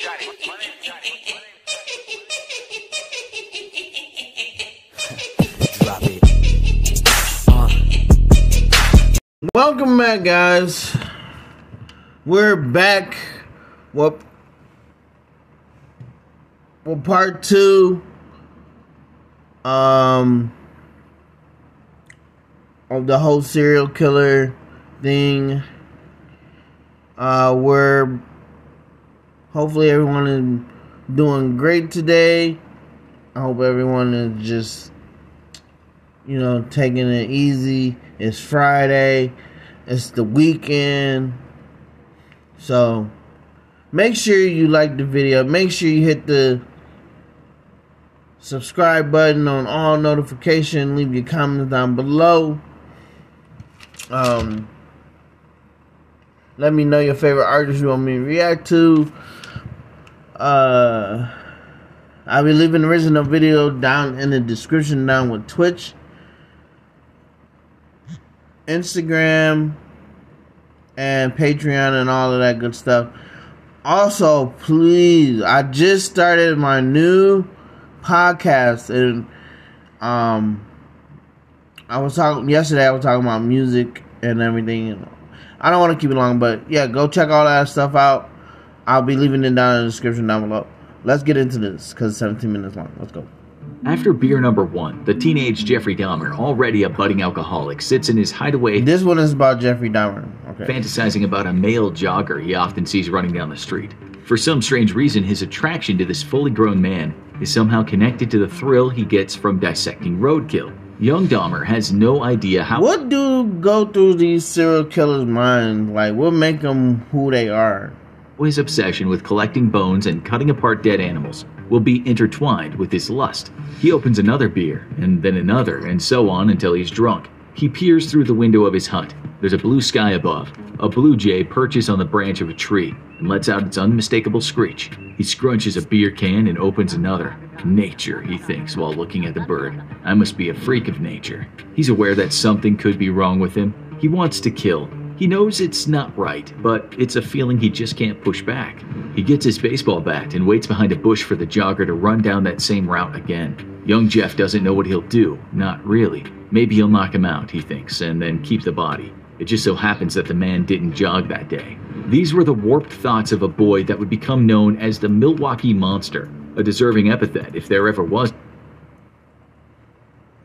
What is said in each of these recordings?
Drop it. Welcome back, guys. We're back. Well, well, part two. Um, of the whole serial killer thing. Uh, we're hopefully everyone is doing great today. I hope everyone is just, you know, taking it easy. It's Friday. It's the weekend. So make sure you like the video. Make sure you hit the subscribe button on all notification. Leave your comments down below. Um, let me know your favorite artist you want me to react to. Uh, I'll be leaving original video down in the description down with Twitch, Instagram, and Patreon and all of that good stuff. Also, please, I just started my new podcast and um I was talking yesterday I was talking about music and everything. I don't want to keep it long, but yeah, go check all that stuff out. I'll be leaving it down in the description down below. Let's get into this because it's 17 minutes long. Let's go. After beer number one, the teenage Jeffrey Dahmer, already a budding alcoholic, sits in his hideaway This one is about Jeffrey Dahmer. Okay. fantasizing about a male jogger he often sees running down the street. For some strange reason, his attraction to this fully grown man is somehow connected to the thrill he gets from dissecting roadkill. Young Dahmer has no idea how What do go through these serial killers' minds? Like, what make them who they are? His obsession with collecting bones and cutting apart dead animals will be intertwined with his lust. He opens another beer, and then another, and so on until he's drunk. He peers through the window of his hut. There's a blue sky above. A blue jay perches on the branch of a tree and lets out its unmistakable screech. He scrunches a beer can and opens another. Nature, he thinks while looking at the bird. I must be a freak of nature. He's aware that something could be wrong with him. He wants to kill. He knows it's not right, but it's a feeling he just can't push back. He gets his baseball bat and waits behind a bush for the jogger to run down that same route again. Young Jeff doesn't know what he'll do. Not really. Maybe he'll knock him out, he thinks, and then keep the body. It just so happens that the man didn't jog that day. These were the warped thoughts of a boy that would become known as the Milwaukee Monster, a deserving epithet if there ever was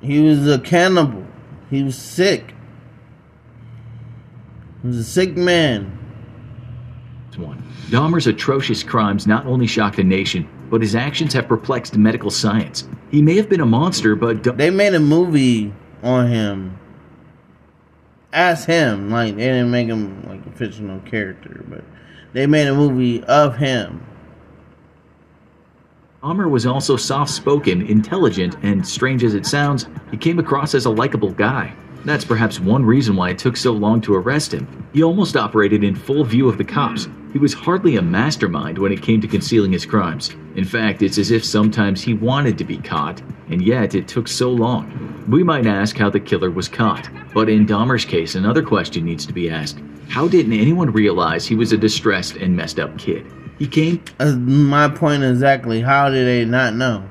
He was a cannibal. He was sick. He was a sick man. one. Dahmer's atrocious crimes not only shocked the nation, but his actions have perplexed medical science. He may have been a monster, but Dah- They made a movie on him. As him. Like, they didn't make him like a fictional character, but they made a movie of him. Dahmer was also soft spoken, intelligent, and strange as it sounds, he came across as a likable guy. That's perhaps one reason why it took so long to arrest him. He almost operated in full view of the cops. He was hardly a mastermind when it came to concealing his crimes. In fact, it's as if sometimes he wanted to be caught, and yet it took so long. We might ask how the killer was caught, but in Dahmer's case, another question needs to be asked. How didn't anyone realize he was a distressed and messed up kid? He came That's my point exactly. How did they not know?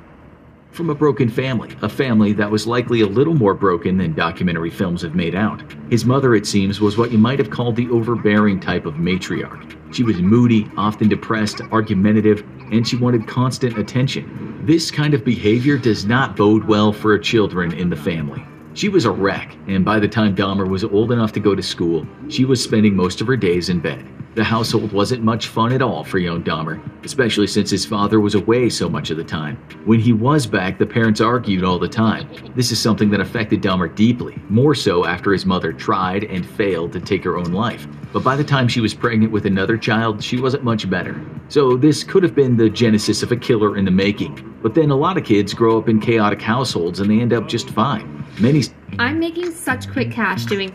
From a broken family, a family that was likely a little more broken than documentary films have made out. His mother, it seems, was what you might have called the overbearing type of matriarch. She was moody, often depressed, argumentative, and she wanted constant attention. This kind of behavior does not bode well for children in the family. She was a wreck, and by the time Dahmer was old enough to go to school, she was spending most of her days in bed. The household wasn't much fun at all for young Dahmer, especially since his father was away so much of the time. When he was back, the parents argued all the time. This is something that affected Dahmer deeply, more so after his mother tried and failed to take her own life. But by the time she was pregnant with another child, she wasn't much better. So this could have been the genesis of a killer in the making. But then a lot of kids grow up in chaotic households and they end up just fine. Many I'm making such quick cash doing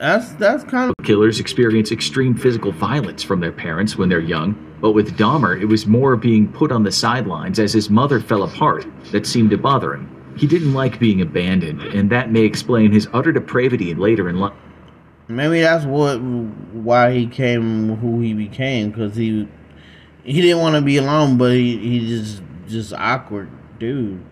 That's that's kind of Killers experience extreme physical violence from their parents when they're young, but with Dahmer, it was more being put on the sidelines as his mother fell apart that seemed to bother him. He didn't like being abandoned, and that may explain his utter depravity later in life. maybe that's what why he came who he became because he he didn't want to be alone, but he he just just awkward dude.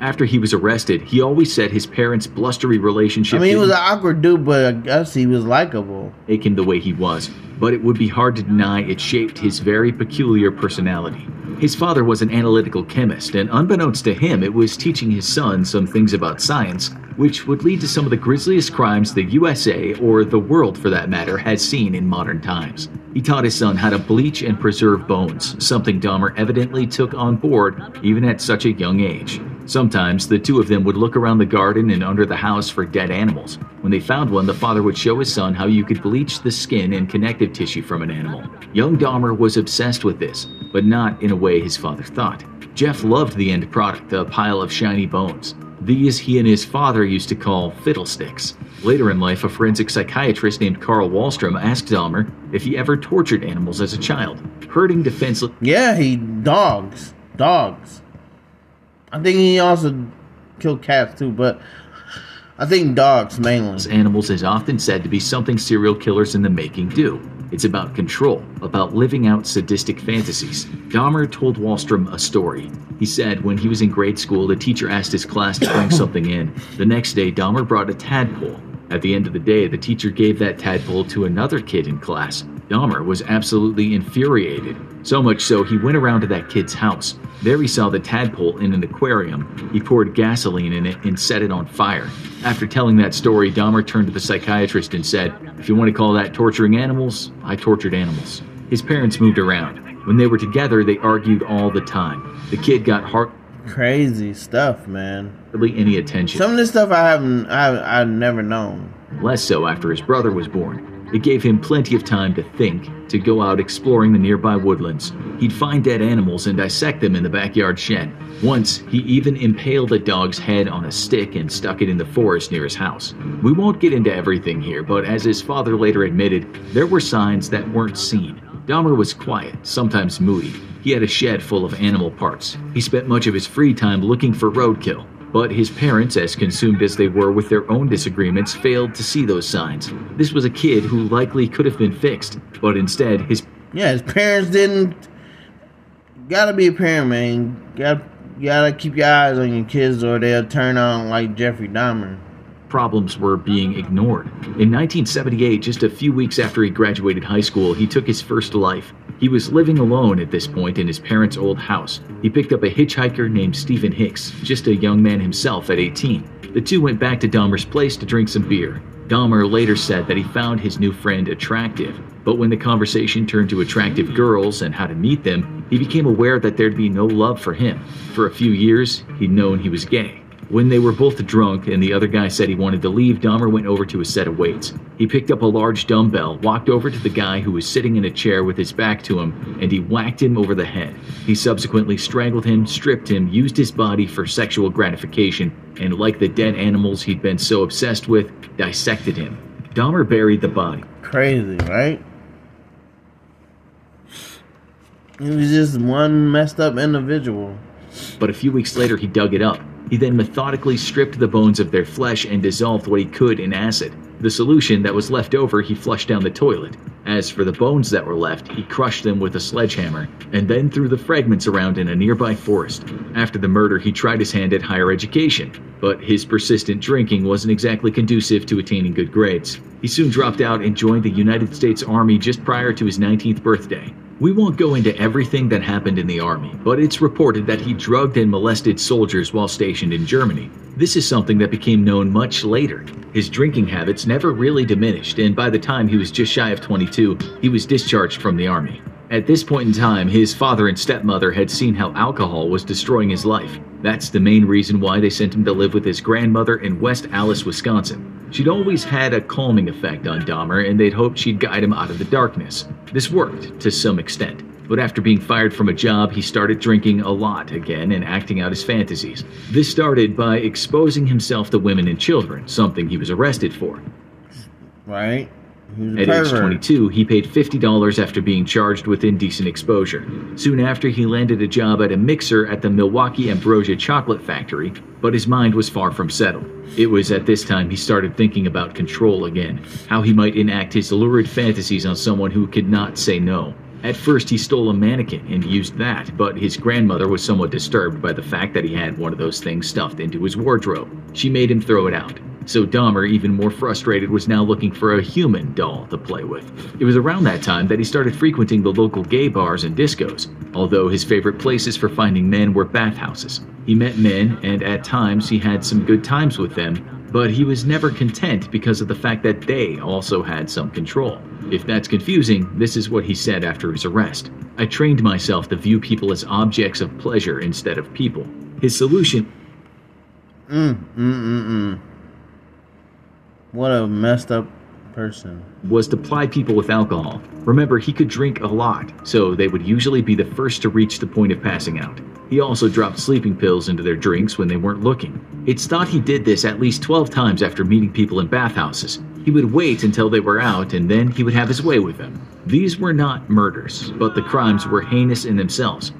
After he was arrested, he always said his parents' blustery relationship I mean, he was an awkward dude, but I guess he was likable. make him the way he was, but it would be hard to deny it shaped his very peculiar personality. His father was an analytical chemist, and unbeknownst to him, it was teaching his son some things about science, which would lead to some of the grisliest crimes the USA, or the world for that matter, has seen in modern times. He taught his son how to bleach and preserve bones, something Dahmer evidently took on board even at such a young age. Sometimes the two of them would look around the garden and under the house for dead animals. When they found one, the father would show his son how you could bleach the skin and connective tissue from an animal. Young Dahmer was obsessed with this, but not in a way his father thought. Jeff loved the end product, a pile of shiny bones. These he and his father used to call fiddlesticks. Later in life, a forensic psychiatrist named Carl Wahlstrom asked Dahmer if he ever tortured animals as a child, hurting defenseless. Yeah, he dogs, dogs. I think he also killed cats too, but I think dogs mainly. Animals is often said to be something serial killers in the making do. It's about control, about living out sadistic fantasies. Dahmer told Wahlstrom a story. He said when he was in grade school, the teacher asked his class to bring something in. The next day, Dahmer brought a tadpole. At the end of the day, the teacher gave that tadpole to another kid in class. Dahmer was absolutely infuriated. So much so, he went around to that kid's house. There he saw the tadpole in an aquarium. He poured gasoline in it and set it on fire. After telling that story, Dahmer turned to the psychiatrist and said, If you want to call that torturing animals, I tortured animals. His parents moved around. When they were together, they argued all the time. The kid got heart. Crazy stuff, man. Any attention. Some of this stuff I haven't, I, I've never known. less so after his brother was born. It gave him plenty of time to think, to go out exploring the nearby woodlands. He'd find dead animals and dissect them in the backyard shed. Once, he even impaled a dog's head on a stick and stuck it in the forest near his house. We won't get into everything here, but as his father later admitted, there were signs that weren't seen. Dahmer was quiet, sometimes moody. He had a shed full of animal parts. He spent much of his free time looking for roadkill. But his parents, as consumed as they were with their own disagreements, failed to see those signs. This was a kid who likely could have been fixed, but instead his Yeah, his parents didn't. Gotta be a parent, man. Gotta, gotta keep your eyes on your kids, or they'll turn on like Jeffrey Dahmer. Problems were being ignored. In 1978, just a few weeks after he graduated high school, he took his first life. He was living alone at this point in his parents' old house. He picked up a hitchhiker named Stephen Hicks, just a young man himself at 18. The two went back to Dahmer's place to drink some beer. Dahmer later said that he found his new friend attractive, but when the conversation turned to attractive girls and how to meet them, he became aware that there'd be no love for him. For a few years, he'd known he was gay. When they were both drunk and the other guy said he wanted to leave, Dahmer went over to a set of weights. He picked up a large dumbbell, walked over to the guy who was sitting in a chair with his back to him, and he whacked him over the head. He subsequently strangled him, stripped him, used his body for sexual gratification, and like the dead animals he'd been so obsessed with, dissected him. Dahmer buried the body. Crazy, right? He was just one messed up individual. but a few weeks later he dug it up. He then methodically stripped the bones of their flesh and dissolved what he could in acid. The solution that was left over he flushed down the toilet. As for the bones that were left, he crushed them with a sledgehammer and then threw the fragments around in a nearby forest. After the murder, he tried his hand at higher education, but his persistent drinking wasn't exactly conducive to attaining good grades. He soon dropped out and joined the United States Army just prior to his 19th birthday. We won't go into everything that happened in the army, but it's reported that he drugged and molested soldiers while stationed in Germany. This is something that became known much later. His drinking habits never really diminished, and by the time he was just shy of 22, he was discharged from the army. At this point in time, his father and stepmother had seen how alcohol was destroying his life. That's the main reason why they sent him to live with his grandmother in West Allis, Wisconsin. She'd always had a calming effect on Dahmer, and they'd hoped she'd guide him out of the darkness. This worked to some extent. But after being fired from a job, he started drinking a lot again and acting out his fantasies. This started by exposing himself to women and children, something he was arrested for. Right? At age 22, he paid $50 after being charged with indecent exposure. Soon after, he landed a job at a mixer at the Milwaukee Ambrosia Chocolate Factory, but his mind was far from settled. It was at this time he started thinking about control again, how he might enact his lurid fantasies on someone who could not say no. At first, he stole a mannequin and used that, but his grandmother was somewhat disturbed by the fact that he had one of those things stuffed into his wardrobe. She made him throw it out. So Dahmer, even more frustrated, was now looking for a human doll to play with. It was around that time that he started frequenting the local gay bars and discos, although his favorite places for finding men were bathhouses. He met men, and at times he had some good times with them, but he was never content because of the fact that they also had some control. If that's confusing, this is what he said after his arrest. I trained myself to view people as objects of pleasure instead of people. His solution Mm, mm, mm, mm. What a messed up person. was to ply people with alcohol. Remember, he could drink a lot, so they would usually be the first to reach the point of passing out. He also dropped sleeping pills into their drinks when they weren't looking. It's thought he did this at least 12 times after meeting people in bathhouses. He would wait until they were out and then he would have his way with them. These were not murders, but the crimes were heinous in themselves.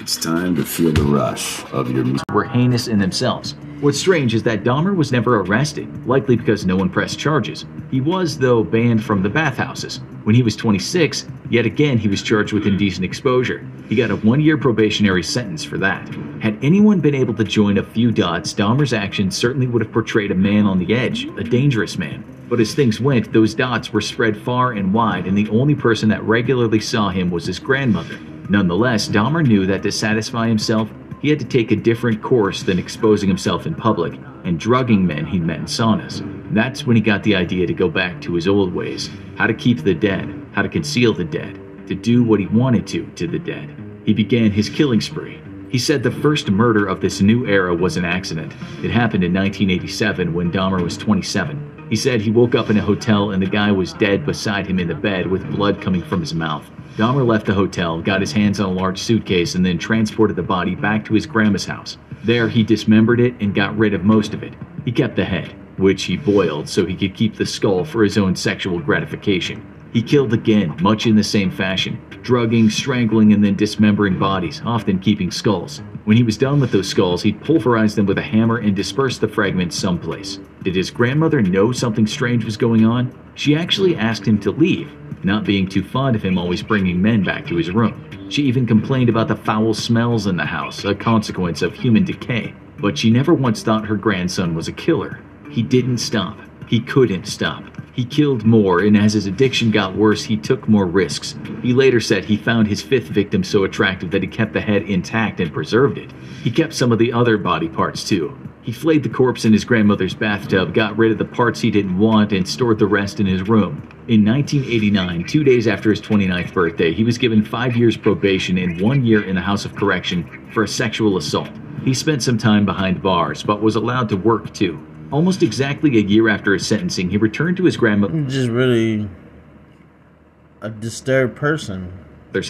It's time to feel the rush of your music. were heinous in themselves. What's strange is that Dahmer was never arrested, likely because no one pressed charges. He was, though, banned from the bathhouses. When he was 26, yet again he was charged with indecent exposure. He got a one year probationary sentence for that. Had anyone been able to join a few dots, Dahmer's actions certainly would have portrayed a man on the edge, a dangerous man. But as things went, those dots were spread far and wide, and the only person that regularly saw him was his grandmother. Nonetheless, Dahmer knew that to satisfy himself, he had to take a different course than exposing himself in public and drugging men he'd met in saunas. That's when he got the idea to go back to his old ways how to keep the dead, how to conceal the dead, to do what he wanted to to the dead. He began his killing spree. He said the first murder of this new era was an accident. It happened in 1987 when Dahmer was 27. He said he woke up in a hotel and the guy was dead beside him in the bed with blood coming from his mouth. Dahmer left the hotel, got his hands on a large suitcase, and then transported the body back to his grandma's house. There, he dismembered it and got rid of most of it. He kept the head, which he boiled so he could keep the skull for his own sexual gratification. He killed again, much in the same fashion, drugging, strangling, and then dismembering bodies, often keeping skulls. When he was done with those skulls, he'd pulverize them with a hammer and disperse the fragments someplace. Did his grandmother know something strange was going on? She actually asked him to leave, not being too fond of him always bringing men back to his room. She even complained about the foul smells in the house, a consequence of human decay. But she never once thought her grandson was a killer. He didn't stop. He couldn't stop. He killed more, and as his addiction got worse, he took more risks. He later said he found his fifth victim so attractive that he kept the head intact and preserved it. He kept some of the other body parts too. He flayed the corpse in his grandmother's bathtub, got rid of the parts he didn't want, and stored the rest in his room. In 1989, two days after his 29th birthday, he was given five years probation and one year in the House of Correction for a sexual assault. He spent some time behind bars, but was allowed to work too. Almost exactly a year after his sentencing, he returned to his grandmother's Just really a disturbed person.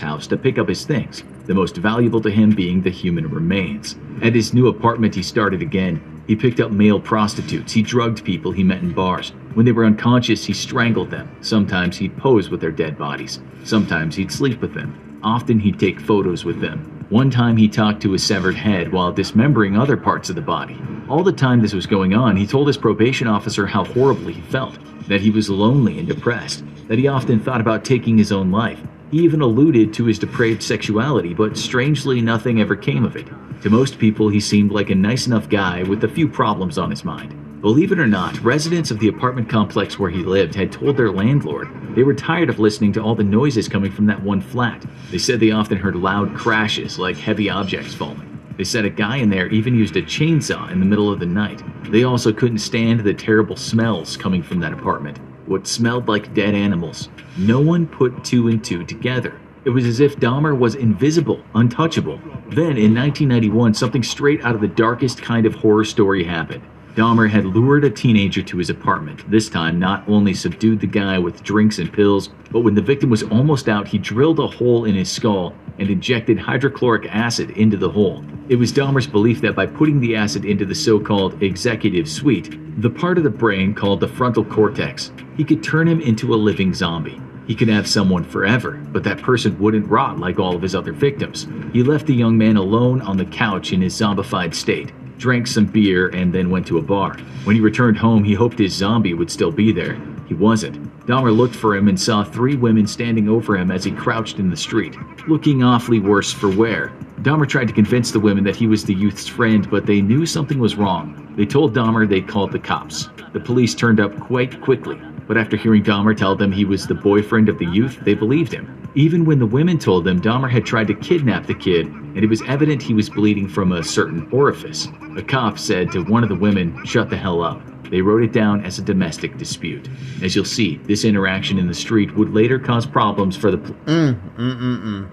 house to pick up his things, the most valuable to him being the human remains. At his new apartment, he started again. He picked up male prostitutes, he drugged people he met in bars. When they were unconscious, he strangled them. Sometimes he'd pose with their dead bodies. Sometimes he'd sleep with them. Often he'd take photos with them. One time he talked to a severed head while dismembering other parts of the body. All the time this was going on, he told his probation officer how horribly he felt, that he was lonely and depressed, that he often thought about taking his own life. He even alluded to his depraved sexuality, but strangely nothing ever came of it. To most people, he seemed like a nice enough guy with a few problems on his mind. Believe it or not, residents of the apartment complex where he lived had told their landlord they were tired of listening to all the noises coming from that one flat. They said they often heard loud crashes like heavy objects falling. They said a guy in there even used a chainsaw in the middle of the night. They also couldn't stand the terrible smells coming from that apartment. What smelled like dead animals. No one put two and two together. It was as if Dahmer was invisible, untouchable. Then, in 1991, something straight out of the darkest kind of horror story happened. Dahmer had lured a teenager to his apartment. This time, not only subdued the guy with drinks and pills, but when the victim was almost out, he drilled a hole in his skull and injected hydrochloric acid into the hole. It was Dahmer's belief that by putting the acid into the so called executive suite, the part of the brain called the frontal cortex, he could turn him into a living zombie. He could have someone forever, but that person wouldn't rot like all of his other victims. He left the young man alone on the couch in his zombified state, drank some beer, and then went to a bar. When he returned home, he hoped his zombie would still be there. He wasn't. Dahmer looked for him and saw three women standing over him as he crouched in the street, looking awfully worse for wear. Dahmer tried to convince the women that he was the youth's friend, but they knew something was wrong. They told Dahmer they'd called the cops. The police turned up quite quickly, but after hearing Dahmer tell them he was the boyfriend of the youth, they believed him. Even when the women told them Dahmer had tried to kidnap the kid, and it was evident he was bleeding from a certain orifice. A cop said to one of the women, Shut the hell up. They wrote it down as a domestic dispute. As you'll see, this interaction in the street would later cause problems for the pl- Mm, mm, mm, mm.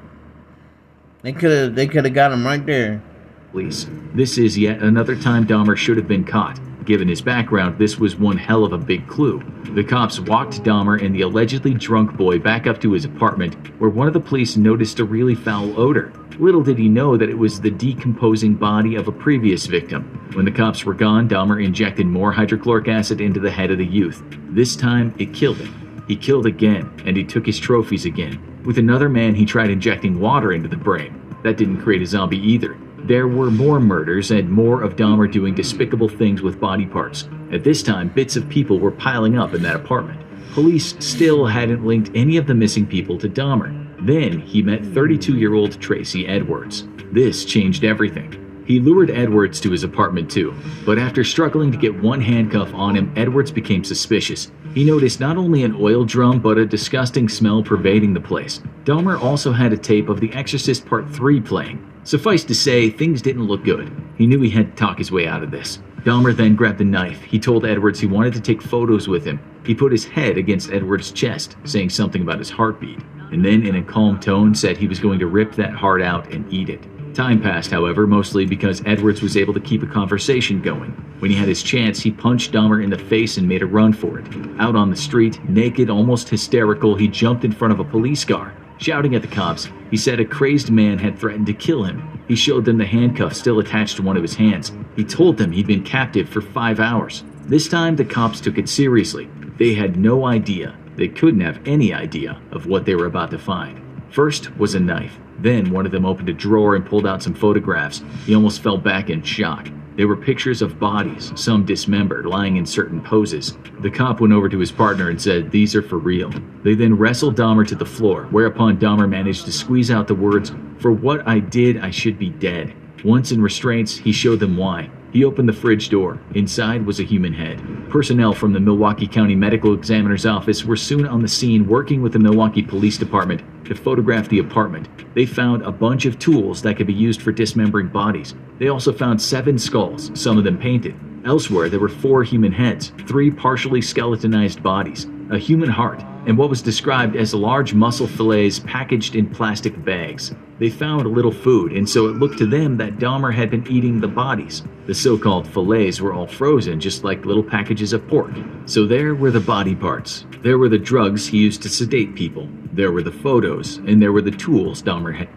They could have. They could have got him right there. police. This is yet another time Dahmer should have been caught. Given his background, this was one hell of a big clue. The cops walked Dahmer and the allegedly drunk boy back up to his apartment, where one of the police noticed a really foul odor. Little did he know that it was the decomposing body of a previous victim. When the cops were gone, Dahmer injected more hydrochloric acid into the head of the youth. This time, it killed him. He killed again, and he took his trophies again. With another man, he tried injecting water into the brain. That didn't create a zombie either. There were more murders and more of Dahmer doing despicable things with body parts. At this time, bits of people were piling up in that apartment. Police still hadn't linked any of the missing people to Dahmer. Then he met 32 year old Tracy Edwards. This changed everything. He lured Edwards to his apartment too, but after struggling to get one handcuff on him, Edwards became suspicious. He noticed not only an oil drum, but a disgusting smell pervading the place. Dahmer also had a tape of The Exorcist Part 3 playing. Suffice to say, things didn't look good. He knew he had to talk his way out of this. Dahmer then grabbed a knife. He told Edwards he wanted to take photos with him. He put his head against Edwards' chest, saying something about his heartbeat, and then in a calm tone said he was going to rip that heart out and eat it. Time passed, however, mostly because Edwards was able to keep a conversation going. When he had his chance, he punched Dahmer in the face and made a run for it. Out on the street, naked, almost hysterical, he jumped in front of a police car. Shouting at the cops, he said a crazed man had threatened to kill him. He showed them the handcuff still attached to one of his hands. He told them he'd been captive for five hours. This time, the cops took it seriously. They had no idea, they couldn't have any idea, of what they were about to find. First was a knife. Then one of them opened a drawer and pulled out some photographs. He almost fell back in shock. They were pictures of bodies, some dismembered, lying in certain poses. The cop went over to his partner and said, These are for real. They then wrestled Dahmer to the floor, whereupon Dahmer managed to squeeze out the words, For what I did, I should be dead. Once in restraints, he showed them why. He opened the fridge door. Inside was a human head. Personnel from the Milwaukee County Medical Examiner's Office were soon on the scene working with the Milwaukee Police Department to photograph the apartment. They found a bunch of tools that could be used for dismembering bodies. They also found seven skulls, some of them painted. Elsewhere, there were four human heads, three partially skeletonized bodies, a human heart, and what was described as large muscle fillets packaged in plastic bags. They found little food, and so it looked to them that Dahmer had been eating the bodies. The so called fillets were all frozen, just like little packages of pork. So there were the body parts. There were the drugs he used to sedate people. There were the photos, and there were the tools Dahmer had.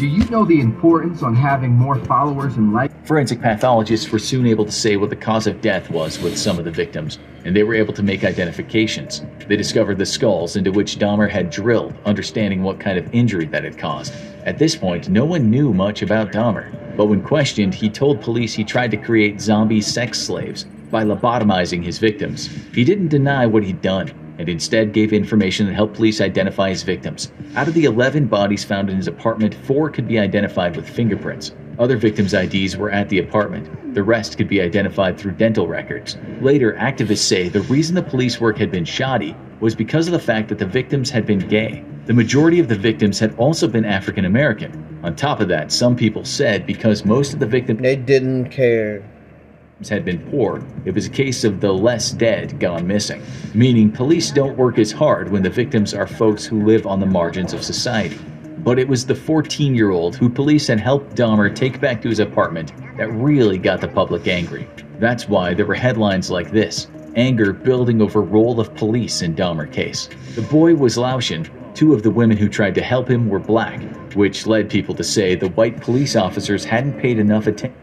Do you know the importance on having more followers and likes? Forensic pathologists were soon able to say what the cause of death was with some of the victims, and they were able to make identifications. They discovered the skulls into which Dahmer had drilled, understanding what kind of injury that had caused. At this point, no one knew much about Dahmer, but when questioned, he told police he tried to create zombie sex slaves by lobotomizing his victims. He didn't deny what he'd done, and instead gave information that helped police identify his victims. Out of the 11 bodies found in his apartment, four could be identified with fingerprints. Other victims' IDs were at the apartment. The rest could be identified through dental records. Later, activists say the reason the police work had been shoddy was because of the fact that the victims had been gay. The majority of the victims had also been African American. On top of that, some people said because most of the victims They didn't care. Had been poor, it was a case of the less dead gone missing, meaning police don't work as hard when the victims are folks who live on the margins of society. But it was the 14 year old who police had helped Dahmer take back to his apartment that really got the public angry. That's why there were headlines like this anger building over role of police in Dahmer case. The boy was Laotian. Two of the women who tried to help him were black, which led people to say the white police officers hadn't paid enough attention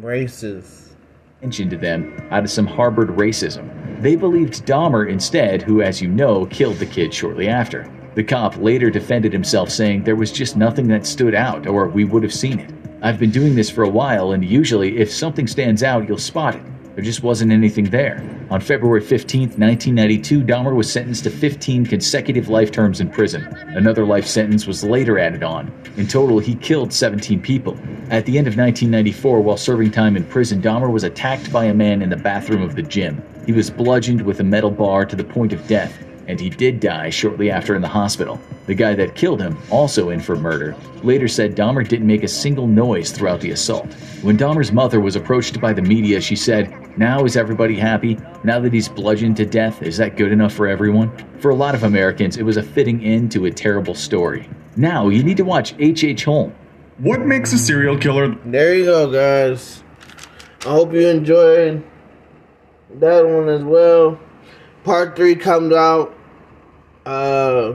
Racist. attention to them out of some harbored racism. They believed Dahmer instead, who, as you know, killed the kid shortly after. The cop later defended himself, saying there was just nothing that stood out, or we would have seen it. I've been doing this for a while, and usually, if something stands out, you'll spot it. There just wasn't anything there. On February 15, 1992, Dahmer was sentenced to 15 consecutive life terms in prison. Another life sentence was later added on. In total, he killed 17 people. At the end of 1994, while serving time in prison, Dahmer was attacked by a man in the bathroom of the gym. He was bludgeoned with a metal bar to the point of death and he did die shortly after in the hospital. The guy that killed him, also in for murder, later said Dahmer didn't make a single noise throughout the assault. When Dahmer's mother was approached by the media, she said, Now is everybody happy? Now that he's bludgeoned to death, is that good enough for everyone? For a lot of Americans, it was a fitting end to a terrible story. Now you need to watch H.H. H. Holm. What makes a serial killer? There you go, guys. I hope you enjoyed that one as well. Part three comes out uh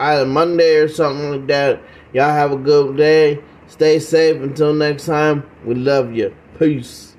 either Monday or something like that. Y'all have a good day. Stay safe until next time. We love you. Peace.